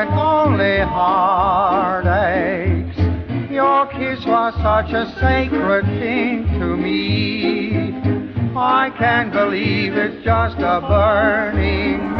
Loving only heartaches. Your kiss was such a sacred thing to me. I can't believe it's just a burning.